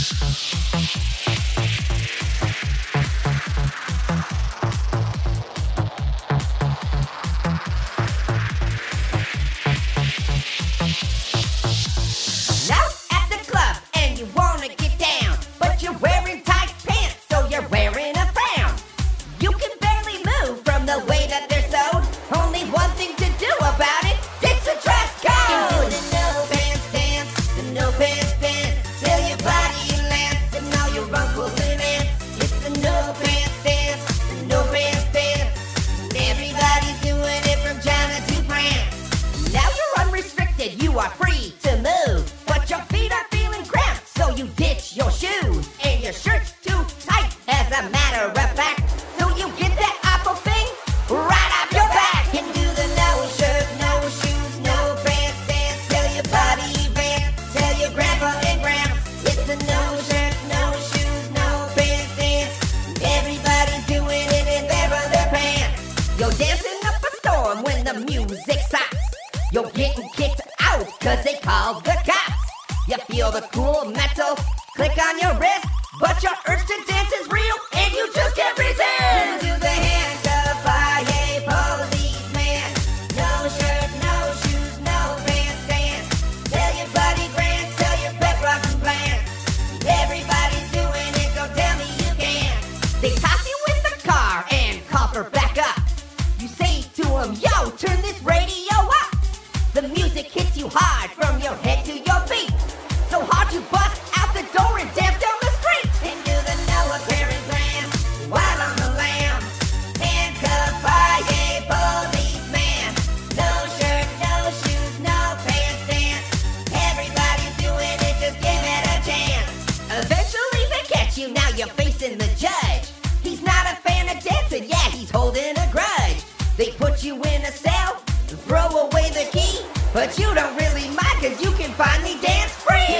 Now at the club and you wanna get down, but you're wearing unrestricted, you are free to move. But your feet are feeling cramped, so you ditch your shoes. And your shirt's too tight, as a matter of fact. So you get that awful thing right off your back. And do the no shirt, no shoes, no pants dance. Tell your body band, tell your grandpa and gramps. It's the no shirt, no shoes, no pants dance. Everybody's doing it in their other pants. You're dancing up a storm when the music stops. You're getting kicked cause they call the cops. You feel the cool metal click on your wrist, but your urge to dance is real and you just can't resist. Do the handcuff, I a policeman. No shirt, no shoes, no pants dance. Tell your buddy Grant, tell your pep rock and plans. Everybody's doing it, so tell me you can. They toss you in the car and cough her back up. You say to him, yo, turn this radio. The music hits you hard from your head to your feet. So hard you bust out the door and dance down the street. Into the no apparent plan, while on the lam. Handcuffed by a policeman. No shirt, no shoes, no pants dance. Everybody's doing it, just give it a chance. Eventually they catch you, now you're facing the judge. He's not a fan of dancing, yeah, he's holding a grudge. They put you in a cell, throw away the key, but you don't really mind cause you can finally dance free.